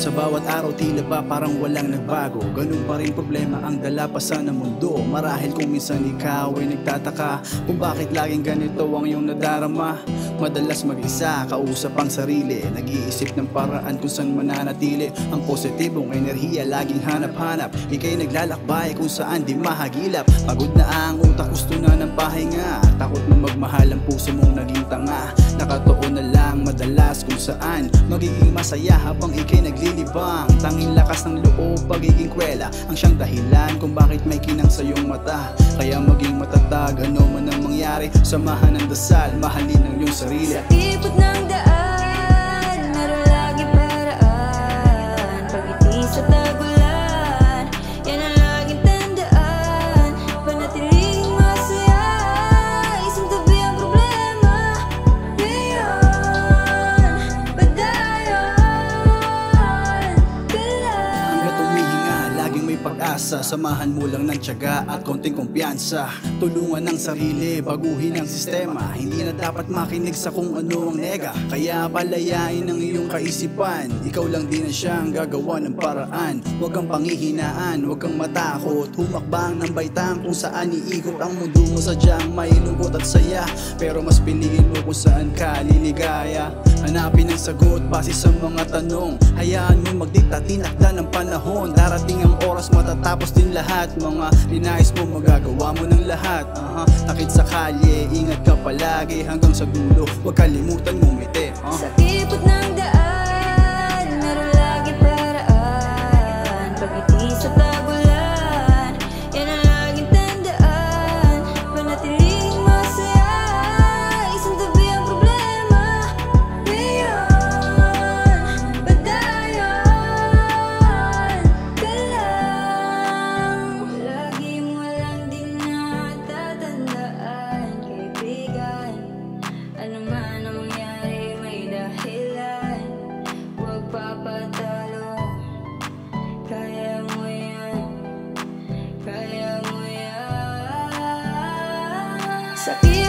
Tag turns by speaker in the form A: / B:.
A: Sa bawat araw tila ba parang walang nagbago? Ganun pa rin problema ang dala pa sa ng mundo. Marahil kung minsan ikaw ay nagtataka Kung bakit laging ganito ang iyong nadarama. Madalas mag-isa, kausap ang sarili. Nag-iisip ng paraan kung saan mananatili. Ang positibong enerhiya laging hanap-hanap. Ika'y naglalakbay kung saan di mahagilap. Pagod na ang utak, gusto na ng pahinga. Takot na magmahal ang puso mong naging tanga. Nakatoon na lang madalas kung saan Magiging masaya habang ika'y naglilibang Tanging lakas ng loob, pagiging kwela. Ang siyang dahilan kung bakit may kinang sa iyong mata. Kaya maging matatag, ano man ang mangyari Samahan ng dasal, mahalin ang iyong sarili.
B: Ikot ng daan
A: pag-asa. Samahan mo lang ng tiyaga at konting kumpiyansa. Tulungan ng sarili, baguhin ang sistema. Hindi na dapat makinig sa kung ano ang nega. Kaya palayain ang iyong kaisipan. Ikaw lang din ang siyang gagawa ng paraan. Huwag kang pangihinaan, huwag kang matakot. Humakbang ng baitang kung saan iikot ang mundo. Mo Sadyang may lungkot at saya. Pero mas piliin mo kung saan ka liligaya. Hanapin ang sagot base sa mga tanong. Hayaan mo magdikta, tinakda ng panahon. Darating ang oras matatapos din lahat Mga ninais mo magagawa mo ng lahat uh -huh. Takit sa kalye, ingat ka palagi Hanggang sa dulo, huwag kalimutan mo mete uh -huh.
B: Sa kipot ng daan, meron lagi paraan Pag sa tao Sa